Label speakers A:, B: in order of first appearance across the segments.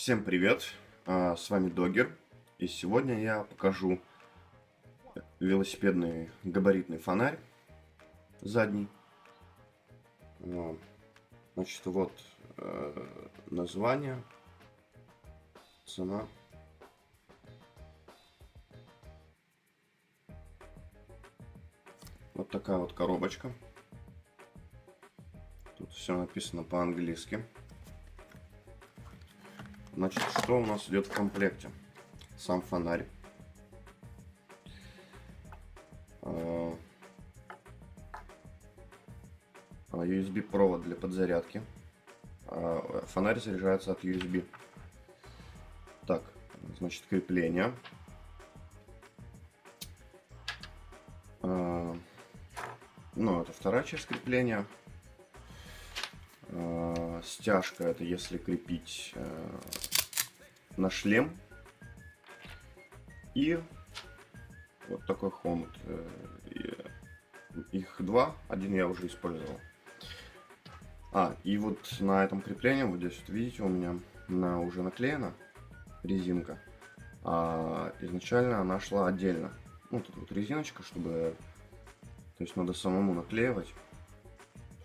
A: Всем привет, а, с вами Догер, и сегодня я покажу велосипедный габаритный фонарь задний. А, значит, вот э, название, цена. Вот такая вот коробочка. Тут все написано по-английски. Значит, что у нас идет в комплекте? Сам фонарь. А, USB провод для подзарядки. А, фонарь заряжается от USB. Так, значит, крепление. А, ну, это вторая часть крепления стяжка это если крепить э, на шлем. И вот такой хомут. Э, их два, один я уже использовал. А, и вот на этом креплении, вот здесь вот видите, у меня она уже наклеена резинка. А изначально она шла отдельно. Ну, тут вот резиночка, чтобы... То есть надо самому наклеивать,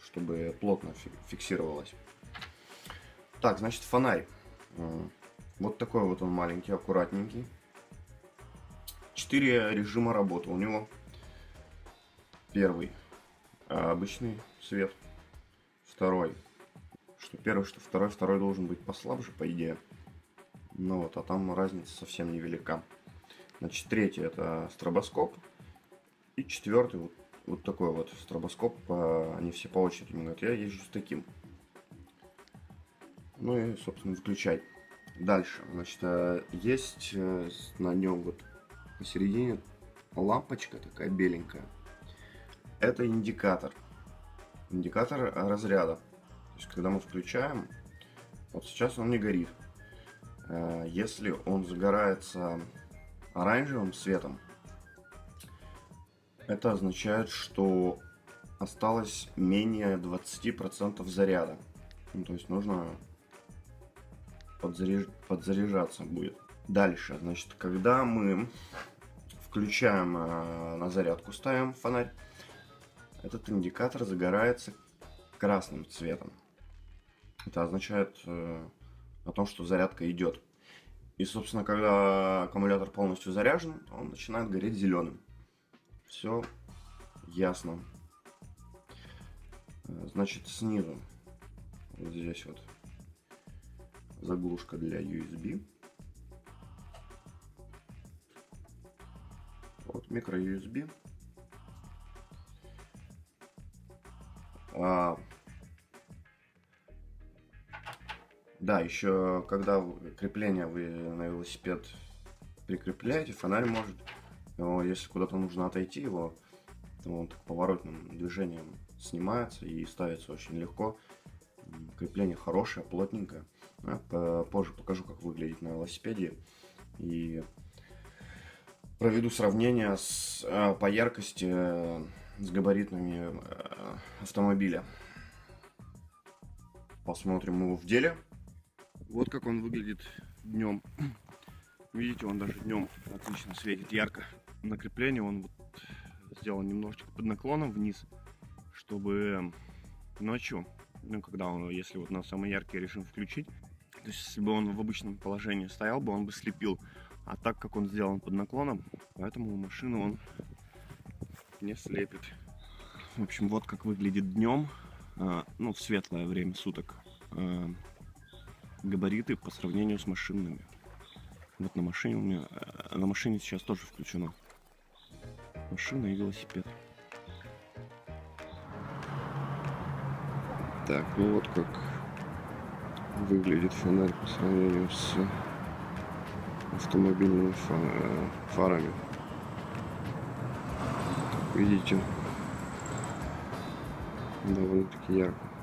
A: чтобы плотно фиксировалось. Так, значит, фонарь. Вот такой вот он маленький, аккуратненький. Четыре режима работы у него. Первый а, обычный свет. Второй. Что первый, что второй. Второй должен быть послабже, по идее. Ну вот, а там разница совсем невелика. Значит, третий это стробоскоп. И четвертый вот, вот такой вот стробоскоп. А, они все по очереди мигают. Я езжу с таким. Ну и, собственно, включать. Дальше, значит, э, есть э, на нем вот посередине лампочка такая беленькая. Это индикатор. Индикатор разряда. То есть, когда мы включаем, вот сейчас он не горит. Э, если он загорается оранжевым светом, это означает, что осталось менее 20% заряда. Ну, то есть нужно подзаряж... подзаряжаться будет. Дальше, значит, когда мы включаем э, на зарядку, ставим фонарь, этот индикатор загорается красным цветом. Это означает э, о том, что зарядка идет. И, собственно, когда аккумулятор полностью заряжен, он начинает гореть зеленым. Все ясно. Э, значит, снизу, вот здесь вот, заглушка для USB. Вот микро USB. А, да, еще когда крепление вы на велосипед прикрепляете, фонарь может, если куда-то нужно отойти его, то он так поворотным движением снимается и ставится очень легко. Крепление хорошее, плотненькое. Позже покажу, как выглядит на велосипеде. И проведу сравнение с, э, по яркости э, с габаритными э, автомобиля. Посмотрим его в деле. Вот как он выглядит днем. Видите, он даже днем отлично светит ярко. На крепление он вот сделан немножечко под наклоном вниз, чтобы ночью, ну когда он, если вот на самый яркий режим включить, то есть, если бы он в обычном положении стоял бы, он бы слепил. А так как он сделан под наклоном, поэтому машину он не слепит. В общем, вот как выглядит днем, э, ну, в светлое время суток, э, габариты по сравнению с машинными. Вот на машине у меня, э, на машине сейчас тоже включено. Машина и велосипед. Так, ну вот как выглядит фонарь по сравнению с автомобильными фарами. Видите, довольно-таки ярко.